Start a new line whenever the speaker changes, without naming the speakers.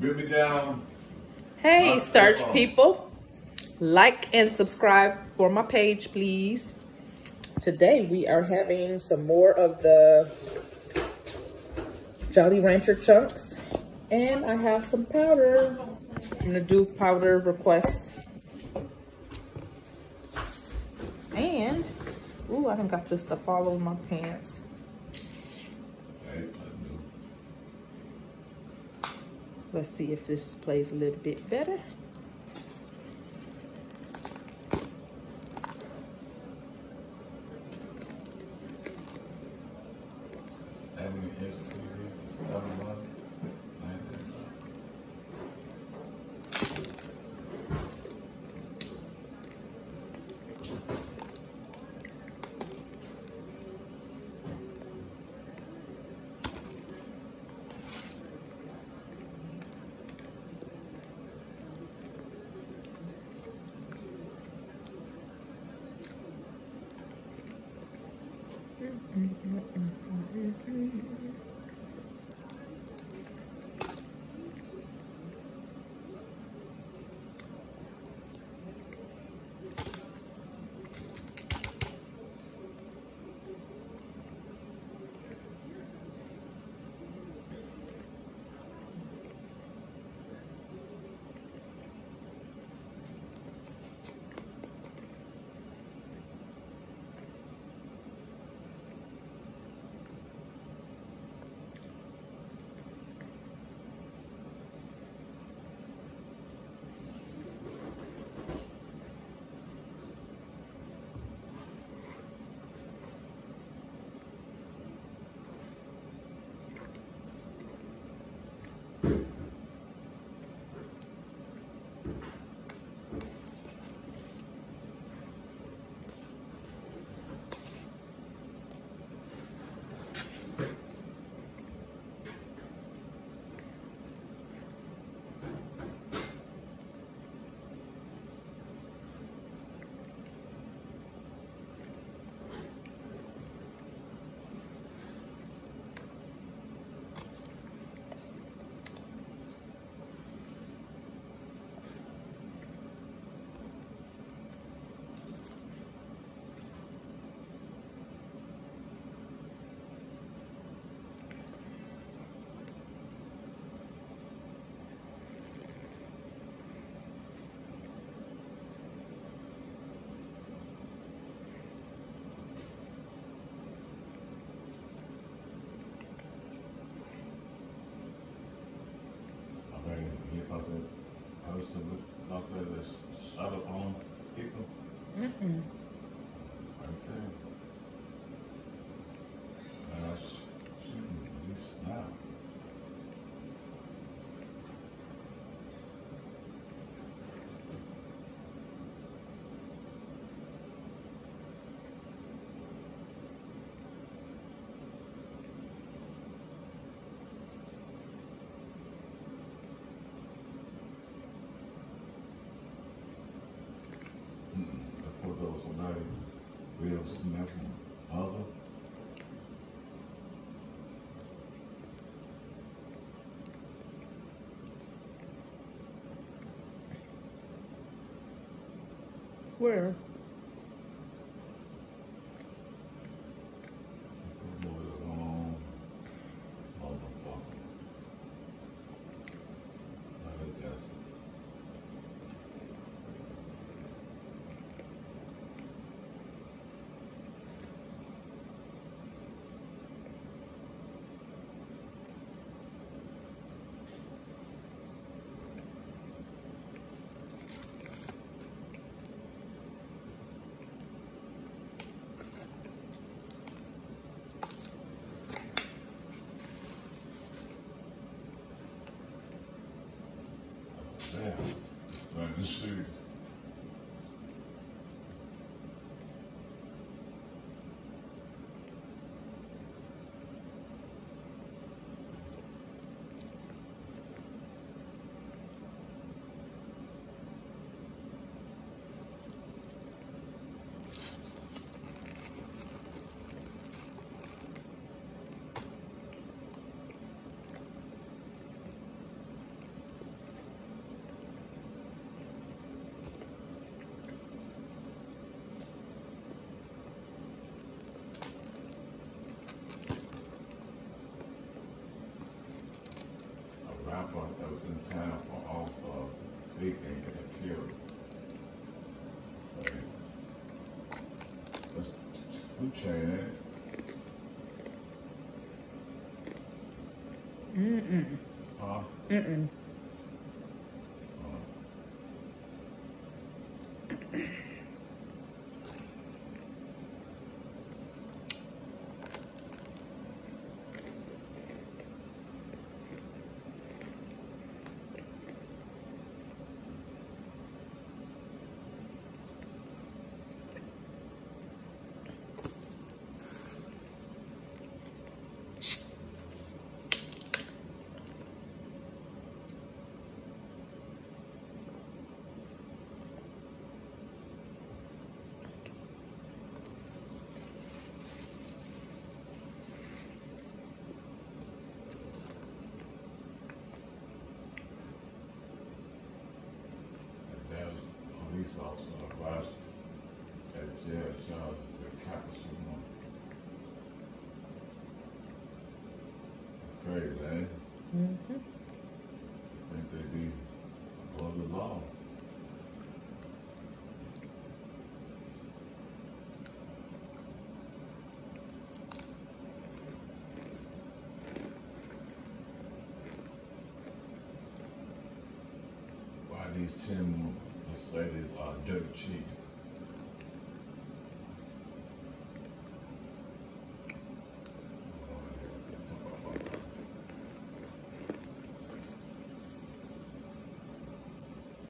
Down.
Hey,
Uh,
Starch people. Like and subscribe for my page, please. Today we are having some more of the Jolly Rancher chunks. And I have some powder. I'm gonna do powder request. And, ooh, I done got this stuff all over my pants.
Hey, I knew.
Let's see if this plays a little bit better.
To look out there up on people.
Mm-mm.
Right there. And I was shooting, you snap. Mm-mm, the real. Other.
Where?
Thank you. Beacon got killed. Like, That's who chain it?
Mm-mm.
Huh?
Mm-mm.
Crazy, eh?
Mm-hmm.
Think they be above the law. Why these ten Mercedes are dirt cheap?